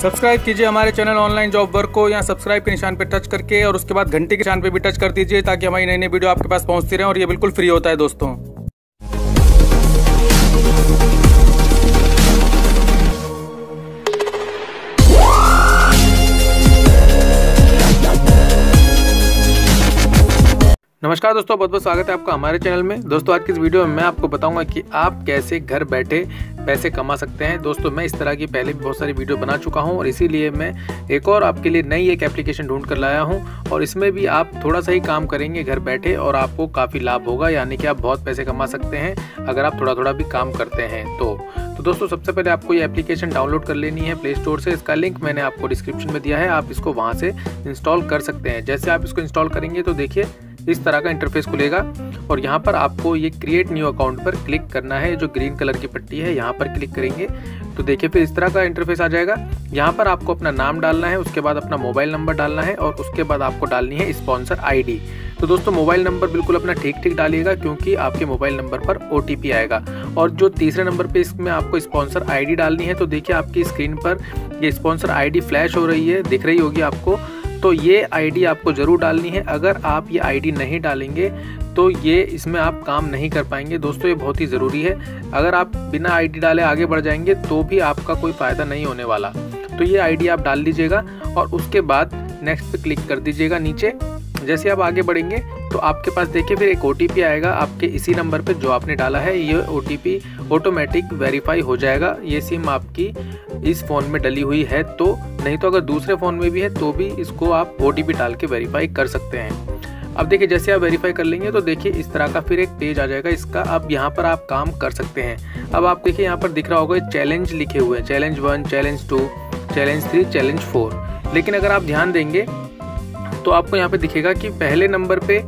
Subscribe कीजिए हमारे channel online job work को या सब्सक्राइब के निशान पर टच करके और उसके बाद घंटे के निशान पे भी टच कर दीजिए ताकि हमारी नई नई वीडियो आपके पास पहुँचती रहे और ये बिल्कुल फ्री होता है दोस्तों। नमस्कार दोस्तों बहुत बहुत स्वागत है आपका हमारे चैनल में। दोस्तों, आज की इस वीडियो में मैं आपको बताऊँगा कि आप कैसे घर बैठे पैसे कमा सकते हैं। दोस्तों, मैं इस तरह की पहले भी बहुत सारी वीडियो बना चुका हूँ और इसीलिए मैं एक और आपके लिए नई एक एप्लीकेशन ढूंढ कर लाया हूँ और इसमें भी आप थोड़ा सा ही काम करेंगे घर बैठे और आपको काफ़ी लाभ होगा, यानी कि आप बहुत पैसे कमा सकते हैं अगर आप थोड़ा थोड़ा भी काम करते हैं तो। तो दोस्तों, सबसे पहले आपको ये एप्लीकेशन डाउनलोड कर लेनी है प्ले स्टोर से। इसका लिंक मैंने आपको डिस्क्रिप्शन में दिया है, आप इसको वहाँ से इंस्टॉल कर सकते हैं। जैसे आप इसको इंस्टॉल करेंगे तो देखिए इस तरह का इंटरफेस खुलेगा। और यहाँ पर आपको ये क्रिएट न्यू अकाउंट पर क्लिक करना है, जो ग्रीन कलर की पट्टी है, यहाँ पर क्लिक करेंगे। तो देखिए फिर इस तरह का इंटरफेस आ जाएगा। यहाँ पर आपको अपना नाम डालना है, उसके बाद अपना मोबाइल नंबर डालना है, और उसके बाद आपको डालनी है स्पॉन्सर आईडी तो दोस्तों मोबाइल नंबर बिल्कुल अपना ठीक ठीक डालिएगा, क्योंकि आपके मोबाइल नंबर पर ओटीपी आएगा। और जो तीसरे नंबर पर इसमें आपको स्पॉन्सर आईडी डालनी है तो देखिए आपकी स्क्रीन पर ये स्पॉन्सर आईडी फ्लैश हो रही है, दिख रही होगी आपको। तो ये आईडी आपको ज़रूर डालनी है। अगर आप ये आईडी नहीं डालेंगे तो ये इसमें आप काम नहीं कर पाएँगे। दोस्तों, ये बहुत ही ज़रूरी है। अगर आप बिना आईडी डाले आगे बढ़ जाएँगे तो भी आपका कोई फ़ायदा नहीं होने वाला। तो ये आईडी आप डाल दीजिएगा और उसके बाद नेक्स्ट पे क्लिक कर दीजिएगा नीचे। जैसे आप आगे बढ़ेंगे तो आपके पास देखिए, फिर एक ओटीपी आएगा, आपके इसी नंबर पर जो आपने डाला है, ये ओटीपी ऑटोमेटिक वेरीफाई हो जाएगा। ये सिम आपकी इस फ़ोन में डली हुई है तो नहीं तो अगर दूसरे फ़ोन में भी है तो भी इसको आप ओटीपी डाल के वेरीफाई कर सकते हैं। अब देखिए, जैसे आप वेरीफाई कर लेंगे तो देखिए, इस तरह का फिर एक पेज आ जाएगा, इसका अब यहाँ पर आप काम कर सकते हैं। अब आप देखिए, यहाँ पर दिख रहा होगा चैलेंज लिखे हुए हैं challenge one challenge two challenge three challenge four लेकिन अगर आप ध्यान देंगे तो आपको यहाँ पे दिखेगा कि पहले नंबर पे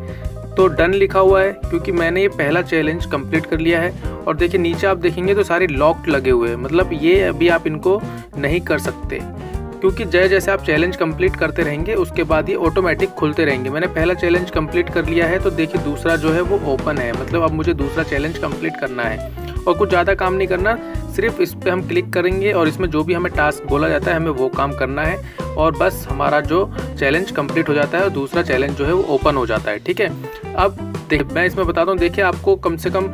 तो डन लिखा हुआ है, क्योंकि मैंने ये पहला चैलेंज कंप्लीट कर लिया है। और देखिए, नीचे आप देखेंगे तो सारे लॉक्ड लगे हुए हैं। मतलब ये अभी आप इनको नहीं कर सकते। क्योंकि जय जैसे आप चैलेंज कंप्लीट करते रहेंगे, उसके बाद ये ऑटोमेटिक खुलते रहेंगे। मैंने पहला चैलेंज कंप्लीट कर लिया है तो देखिए दूसरा जो है वो ओपन है। मतलब अब मुझे दूसरा चैलेंज कंप्लीट करना है। और कुछ ज़्यादा काम नहीं करना, सिर्फ़ इस पर हम क्लिक करेंगे और इसमें जो भी हमें टास्क बोला जाता है, हमें वो काम करना है। और बस हमारा जो चैलेंज कंप्लीट हो जाता है और दूसरा चैलेंज जो है वो ओपन हो जाता है, ठीक है? अब मैं इसमें बताता हूँ देखिए आपको कम से कम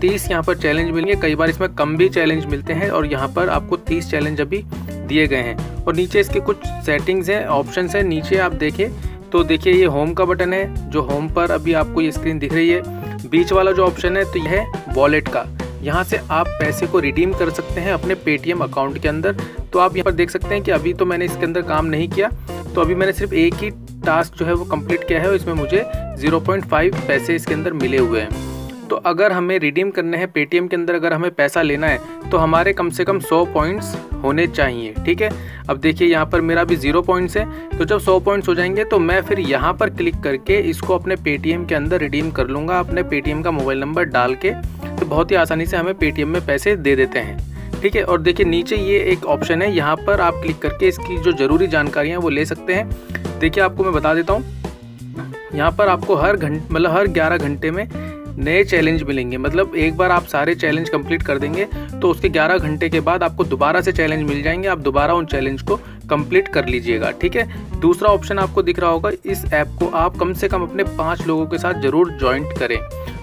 तीस यहाँ पर चैलेंज मिलेंगे। कई बार इसमें कम भी चैलेंज मिलते हैं और यहाँ पर आपको तीस चैलेंज अभी दिए गए हैं। और नीचे इसके कुछ सेटिंग्स हैं ऑप्शन हैं, नीचे आप देखें तो देखिए ये होम का बटन है, जो होम पर अभी आपको ये स्क्रीन दिख रही है। बीच वाला जो ऑप्शन है तो यह है वॉलेट का। यहाँ से आप पैसे को रिडीम कर सकते हैं अपने पेटीएम अकाउंट के अंदर। तो आप यहाँ पर देख सकते हैं कि अभी तो मैंने इसके अंदर काम नहीं किया। तो अभी मैंने सिर्फ़ एक ही टास्क जो है वो कंप्लीट किया है और इसमें मुझे 0.5 पैसे इसके अंदर मिले हुए हैं। तो अगर हमें रिडीम करने हैं पेटीएम के अंदर, अगर हमें पैसा लेना है तो हमारे कम से कम 100 पॉइंट्स होने चाहिए, ठीक है? अब देखिए, यहाँ पर मेरा भी ज़ीरो पॉइंट्स है। तो जब 100 पॉइंट्स हो जाएँगे तो मैं फिर यहाँ पर क्लिक करके इसको अपने पेटीएम के अंदर रिडीम कर लूँगा, अपने पेटीएम का मोबाइल नंबर डाल के। तो बहुत ही आसानी से हमें पेटीएम में पैसे दे देते हैं। ठीक है, और देखिए नीचे ये एक ऑप्शन है, यहाँ पर आप क्लिक करके इसकी जो ज़रूरी जानकारियाँ वो ले सकते हैं। देखिए आपको मैं बता देता हूँ, यहाँ पर आपको हर घंटे मतलब हर 11 घंटे में नए चैलेंज मिलेंगे। मतलब एक बार आप सारे चैलेंज कंप्लीट कर देंगे तो उसके 11 घंटे के बाद आपको दोबारा से चैलेंज मिल जाएँगे। आप दोबारा उन चैलेंज को कंप्लीट कर लीजिएगा, ठीक है? दूसरा ऑप्शन आपको दिख रहा होगा, इस ऐप को आप कम से कम अपने पाँच लोगों के साथ ज़रूर ज्वाइंट करें।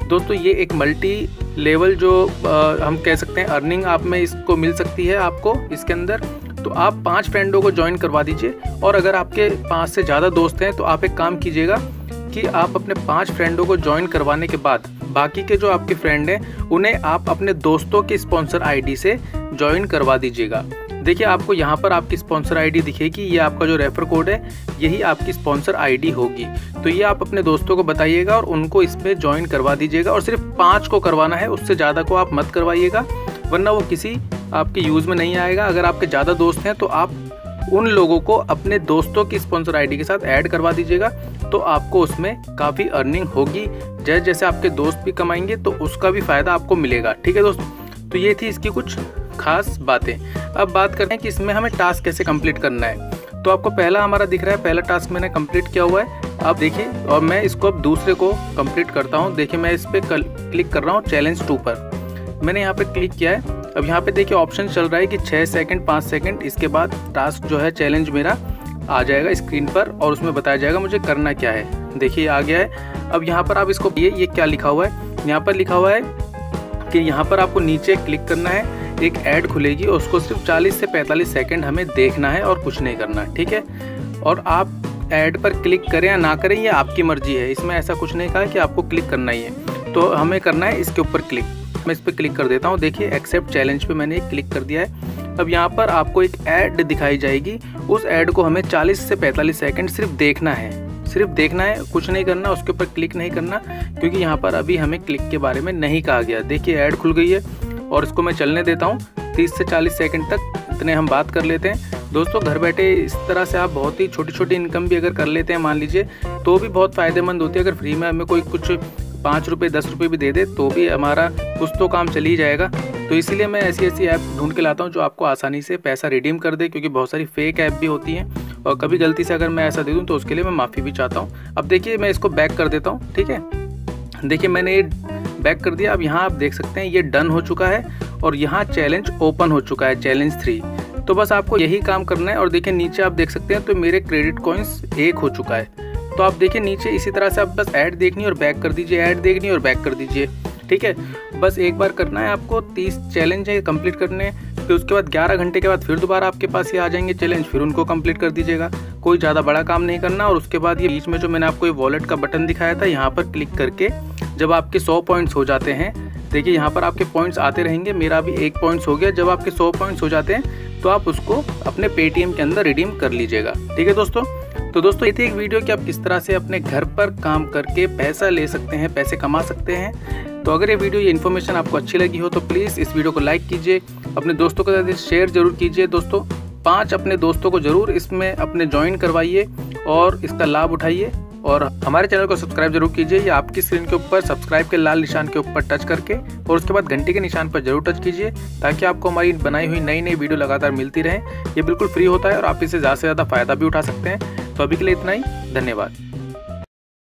दोस्तों, ये एक मल्टी लेवल जो आ, हम कह सकते हैं अर्निंग आप में इसको मिल सकती है आपको इसके अंदर तो आप पाँच फ्रेंडों को ज्वाइन करवा दीजिए। और अगर आपके पाँच से ज़्यादा दोस्त हैं तो आप एक काम कीजिएगा कि आप अपने पाँच फ्रेंडों को ज्वाइन करवाने के बाद बाकी के जो आपके फ्रेंड हैं उन्हें आप अपने दोस्तों के स्पॉन्सर आईडी से ज्वाइन करवा दीजिएगा। देखिए, आपको यहाँ पर आपकी स्पॉन्सर आईडी दिखेगी, ये आपका जो रेफर कोड है, यही आपकी स्पॉन्सर आईडी होगी। तो ये आप अपने दोस्तों को बताइएगा और उनको इसमें ज्वाइन करवा दीजिएगा और सिर्फ़ पाँच को करवाना है, उससे ज़्यादा को आप मत करवाइएगा, वरना वो किसी आपके यूज़ में नहीं आएगा। अगर आपके ज़्यादा दोस्त हैं तो आप उन लोगों को अपने दोस्तों की स्पॉन्सर आईडी के साथ ऐड करवा दीजिएगा तो आपको उसमें काफ़ी अर्निंग होगी। जैसे जैसे आपके दोस्त भी कमाएँगे तो उसका भी फ़ायदा आपको मिलेगा। ठीक है दोस्त? तो ये थी इसकी कुछ खास बातें। अब बात करते हैं कि इसमें हमें टास्क कैसे कंप्लीट करना है। तो आपको पहला हमारा दिख रहा है, पहला टास्क मैंने कंप्लीट किया हुआ है। अब देखिए, और मैं इसको अब दूसरे को कंप्लीट करता हूँ। देखिए, मैं इस पर क्लिक कर रहा हूँ चैलेंज टू पर। मैंने यहाँ पर क्लिक किया है। अब यहाँ पे देखिए ऑप्शन चल रहा है कि छः सेकंड पाँच सेकंड इसके बाद टास्क जो है चैलेंज मेरा आ जाएगा स्क्रीन पर और उसमें बताया जाएगा मुझे करना क्या है। देखिए आ गया है। अब यहाँ पर आप इसको, ये ये क्या लिखा हुआ है? यहाँ पर लिखा हुआ है कि यहाँ पर आपको नीचे क्लिक करना है। एक ऐड खुलेगी और उसको सिर्फ़ 40 से 45 सेकंड हमें देखना है और कुछ नहीं करना, ठीक है? और आप ऐड पर क्लिक करें या ना करें, ये आपकी मर्ज़ी है। इसमें ऐसा कुछ नहीं कहा कि आपको क्लिक करना ही है। तो हमें करना है इसके ऊपर क्लिक। मैं इस पर क्लिक कर देता हूँ। देखिए, एक्सेप्ट चैलेंज पे मैंने क्लिक कर दिया है। अब यहाँ पर आपको एक ऐड दिखाई जाएगी। उस ऐड को हमें 40 से 45 सेकंड सिर्फ़ देखना है। सिर्फ़ देखना है, कुछ नहीं करना, उसके ऊपर क्लिक नहीं करना, क्योंकि यहाँ पर अभी हमें क्लिक के बारे में नहीं कहा गया। देखिए, ऐड खुल गई है। और इसको मैं चलने देता हूँ। तीस से चालीस सेकेंड तक इतने हम बात कर लेते हैं। दोस्तों, घर बैठे इस तरह से आप बहुत ही छोटी छोटी इनकम भी अगर कर लेते हैं, मान लीजिए तो भी बहुत फ़ायदेमंद होती है। अगर फ्री में हमें कोई कुछ पाँच रुपये दस रुपये भी दे दे तो भी हमारा कुछ तो काम चल ही जाएगा। तो इसीलिए मैं ऐसी ऐसी ऐप ढूंढ के लाता हूँ जो आपको आसानी से पैसा रिडीम कर दे, क्योंकि बहुत सारी फेक ऐप भी होती हैं। और कभी गलती से अगर मैं ऐसा दे दूँ तो उसके लिए मैं माफ़ी भी चाहता हूँ। अब देखिए, मैं इसको बैक कर देता हूँ, ठीक है? देखिए, मैंने ये बैक कर दिया। अब यहाँ आप देख सकते हैं, ये डन हो चुका है और यहाँ चैलेंज ओपन हो चुका है चैलेंज थ्री तो बस आपको यही काम करना है और देखिए नीचे आप देख सकते हैं तो मेरे क्रेडिट कॉइन्स एक हो चुका है। तो आप देखिए नीचे इसी तरह से आप बस ऐड देखनी और बैक कर दीजिए ऐड देखनी और बैक कर दीजिए। ठीक है? बस एक बार करना है आपको, तीस चैलेंज है कंप्लीट करने। फिर उसके बाद 11 घंटे के बाद फिर दोबारा आपके पास ये आ जाएँगे चैलेंज फिर उनको कंप्लीट कर दीजिएगा। कोई ज़्यादा बड़ा काम नहीं करना और उसके बाद ये बीच में जो मैंने आपको ये वॉलेट का बटन दिखाया था, यहाँ पर क्लिक करके जब आपके 100 पॉइंट्स हो जाते हैं, देखिए यहाँ पर आपके पॉइंट्स आते रहेंगे, मेरा भी एक पॉइंट्स हो गया, जब आपके 100 पॉइंट्स हो जाते हैं तो आप उसको अपने पेटीएम के अंदर रिडीम कर लीजिएगा। ठीक है दोस्तों? तो दोस्तों, ये थी एक वीडियो कि आप किस तरह से अपने घर पर काम करके पैसा ले सकते हैं, पैसे कमा सकते हैं। तो अगर ये वीडियो ये इन्फॉर्मेशन आपको अच्छी लगी हो तो प्लीज़ इस वीडियो को लाइक कीजिए, अपने दोस्तों के साथ शेयर ज़रूर कीजिए। दोस्तों, पाँच अपने दोस्तों को ज़रूर इसमें अपने ज्वाइन करवाइए और इसका लाभ उठाइए। और हमारे चैनल को सब्सक्राइब ज़रूर कीजिए। या आपकी स्क्रीन के ऊपर सब्सक्राइब के लाल निशान के ऊपर टच करके और उसके बाद घंटे के निशान पर ज़रूर टच कीजिए ताकि आपको हमारी बनाई हुई नई नई वीडियो लगातार मिलती रहे। ये बिल्कुल फ्री होता है और आप इसे ज़्यादा से ज़्यादा फ़ायदा भी उठा सकते हैं। तो अभी के लिए इतना ही। धन्यवाद।